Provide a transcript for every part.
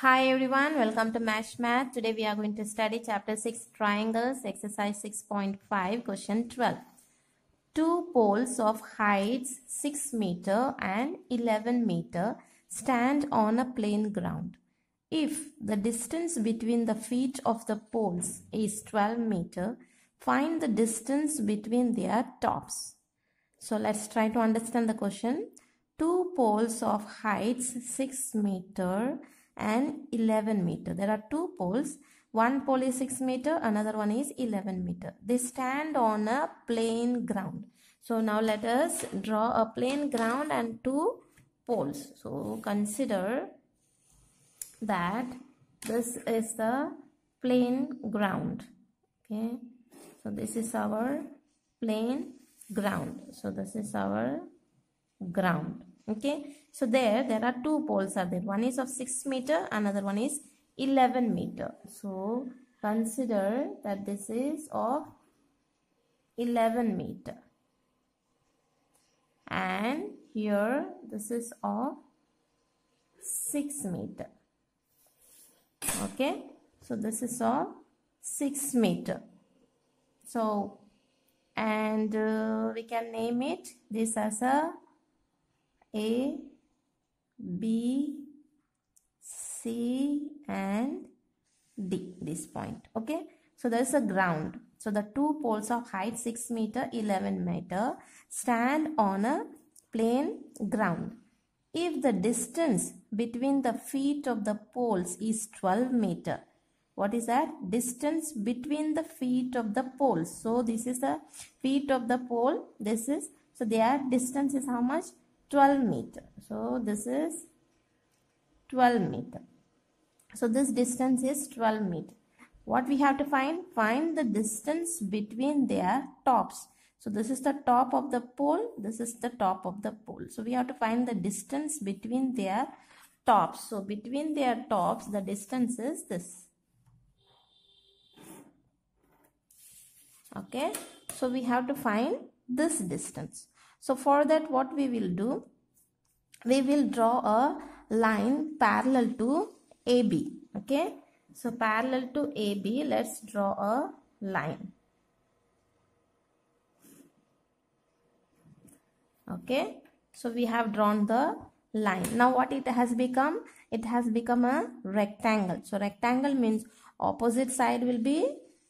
Hi everyone, welcome to Mash Math. Today we are going to study chapter 6 triangles, exercise 6.5, question 12. Two poles of heights 6 meter and 11 meter stand on a plain ground. If the distance between the feet of the poles is 12 meter, find the distance between their tops. So let's try to understand the question. Two poles of heights 6 meter and 11 meter. There are two poles. One pole is 6 meter, another one is 11 meter. They stand on a plain ground. So now let us draw a plain ground and two poles. So consider that this is the plain ground. Okay. So this is our plain ground. So this is our ground okay? So there there are two poles are there. One is of 6 meter another one is 11 meter. So consider that this is of 11 meter. And here this is of 6 meter. Okay? So this is of 6 meter. So and uh, we can name it. This as a a, B, C and D this point okay? So there is a ground. So the two poles of height 6 meter 11 meter stand on a plain ground. If the distance between the feet of the poles is 12 meter what is that? Distance between the feet of the poles. So this is the feet of the pole. This is so their distance is how much 12 meter. So this is 12 meter. So this distance is 12 meter. What we have to find? Find the distance between their tops. So this is the top of the pole. This is the top of the pole. So we have to find the distance between their tops. So between their tops, the distance is this. Okay. So we have to find this distance. So for that what we will do? We will draw a line parallel to AB. Okay. So parallel to AB, let's draw a line. Okay. So we have drawn the line. Now what it has become? It has become a rectangle. So rectangle means opposite side will be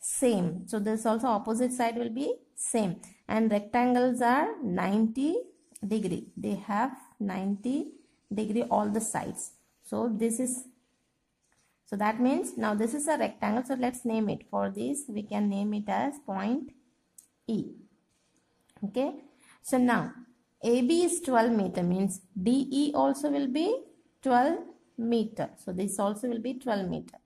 same. So this also opposite side will be same. And rectangles are 90 degree. They have 90 degree all the sides. So this is so that means now this is a rectangle. So let's name it. For this we can name it as point E. Okay? So now AB is 12 meter. Means DE also will be 12 meter. So this also will be 12 meter.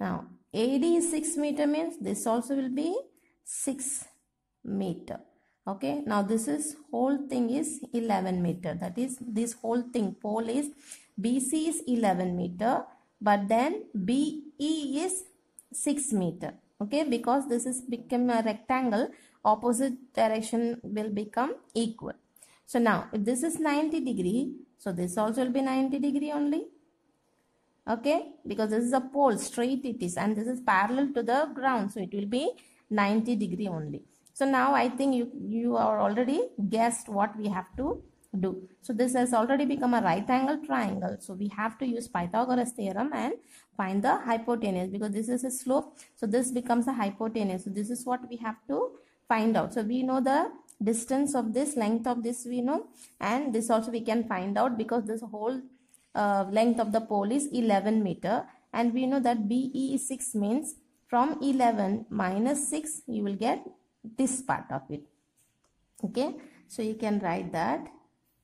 Now AD is 6 meter means this also will be 6 meter. Okay now this is whole thing is 11 meter. That is this whole thing pole is bc is 11 meter but then be is 6 meter. Okay because this is become a rectangle opposite direction will become equal. So now if this is 90 degree so this also will be 90 degree only okay because this is a pole straight it is and this is parallel to the ground so it will be 90 degree only so now I think you, you are already guessed what we have to do. So this has already become a right angle triangle. So we have to use Pythagoras theorem and find the hypotenuse because this is a slope. So this becomes a hypotenuse. So this is what we have to find out. So we know the distance of this, length of this we know and this also we can find out because this whole uh, length of the pole is 11 meter. And we know that BE is 6 means from 11 minus 6 you will get this part of it. Okay? So you can write that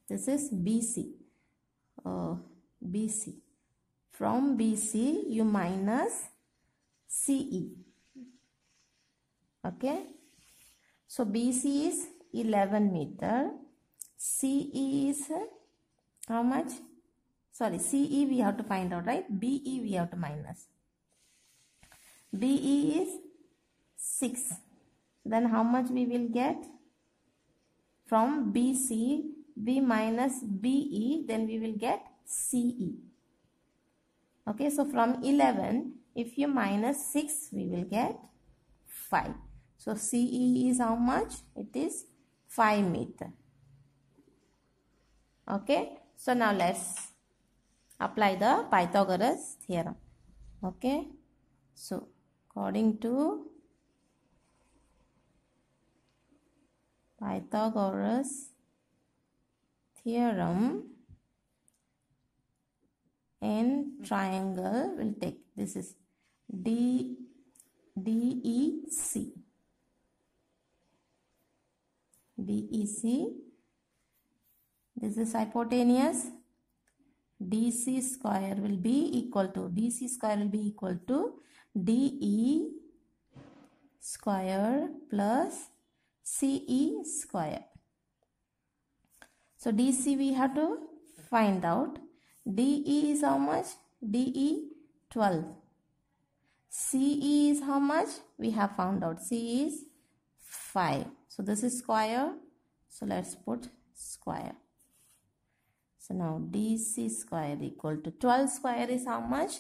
this is BC uh, BC from BC you minus CE okay? So BC is 11 meter. CE is how much sorry CE we have to find out right BE we have to minus BE is 6 then how much we will get from BC B minus BE then we will get CE Okay, so from 11, if you minus 6, we will get 5. So CE is how much? It is 5 meter. Okay, so now let's apply the Pythagoras theorem. Okay, so according to Pythagoras theorem, n triangle will take this is D DEC DEC this is hypotenuse DC square will be equal to DC square will be equal to DE square plus CE square. So DC we have to find out. DE is how much? DE 12. CE is how much? We have found out. CE is 5. So this is square. So let's put square. So now DC square equal to 12 square is how much?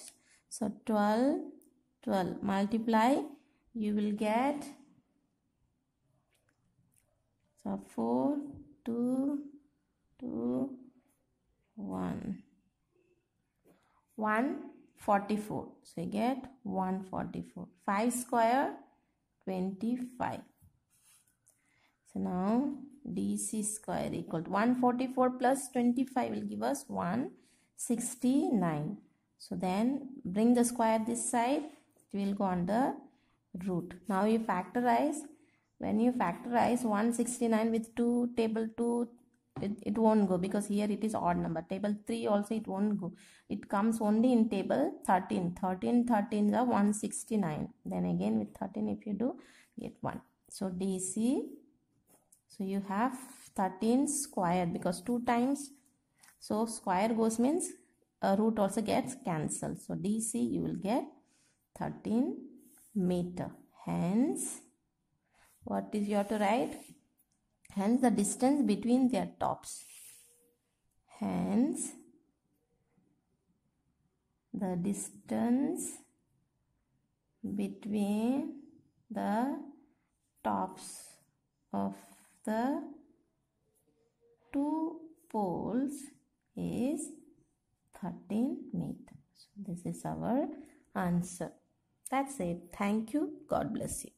So 12, 12 multiply. You will get so 4, 2, 2, 1. 144. So you get 144. 5 square 25. So now DC square equal to 144 plus 25 will give us 169. So then bring the square this side. It will go under root. Now you factorize. When you factorize 169 with 2 table 2 it, it won't go because here it is odd number table 3 also it won't go it comes only in table 13 13 13 is 169 then again with 13 if you do get 1 so dc so you have 13 square because 2 times so square goes means a root also gets cancelled. So dc you will get 13 meter. Hence what is your to write? Hence the distance between their tops. Hence the distance between the tops of the two poles is 13 meters. So this is our answer. That's it. Thank you. God bless you.